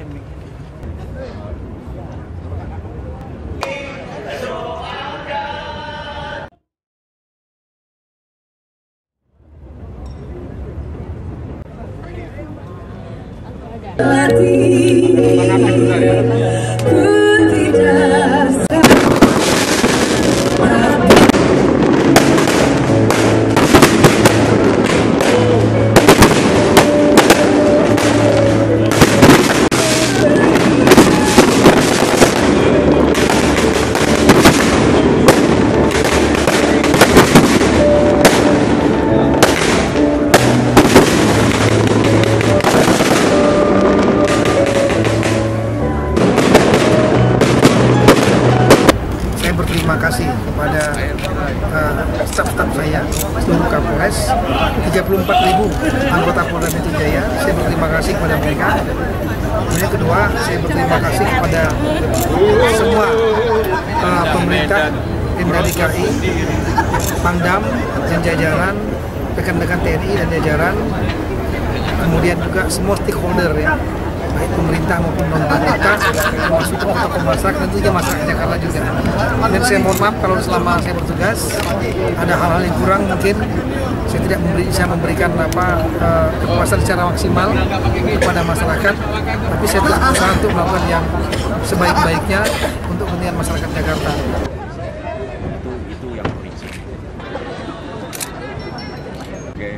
Henry. Terima kasih. Berterima kasih kepada uh, staf-staf saya, seluruh Kapolres, 34 ribu anggota Polda Metro Jaya. Saya berterima kasih kepada mereka. Kemudian kedua, saya berterima kasih kepada semua uh, pemerintah Pemda DKI, Pangdam dan jajaran, rekan-rekan TNI dan jajaran, kemudian juga semua stakeholder ya, baik pemerintah maupun non pemerintah termasuk tokoh-tokoh masyarakat tentunya masyarakat Jakarta juga. Dan saya mohon maaf kalau selama saya bertugas ada hal-hal yang kurang mungkin. Saya tidak memberi, bisa memberikan apa eh, kepuasan secara maksimal kepada masyarakat. Tapi saya tetap berusaha untuk melakukan yang sebaik-baiknya untuk kepentingan masyarakat Jakarta. Yang prinsip. Oke,